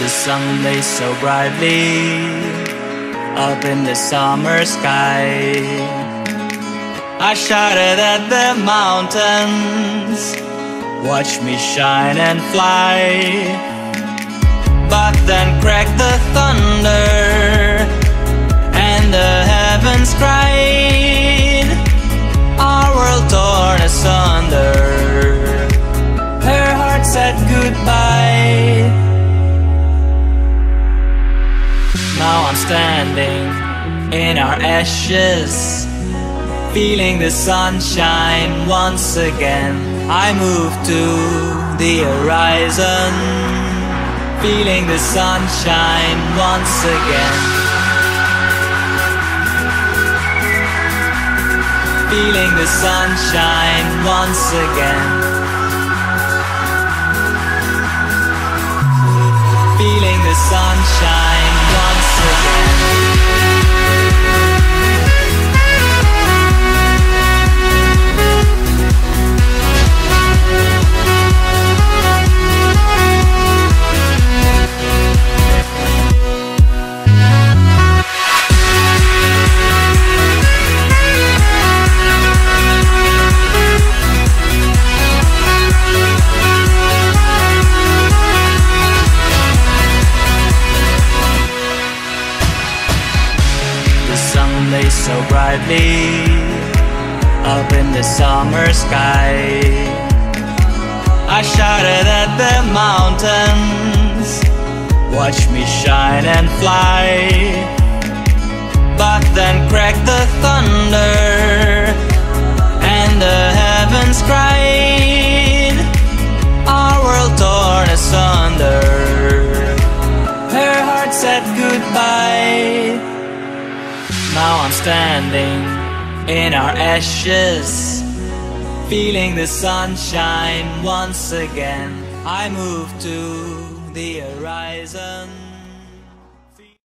The sun lays so brightly up in the summer sky. I shouted at the mountains, watch me shine and fly. But then cracked I'm standing in our ashes, feeling the sunshine once again. I move to the horizon, feeling the sunshine once again. Feeling the sunshine once again. Feeling the sunshine so brightly up in the summer sky. I shouted at the mountains, watch me shine and fly. But then cracked the thunder, and the heavens cried. I'm standing in our ashes, feeling the sunshine once again. I move to the horizon.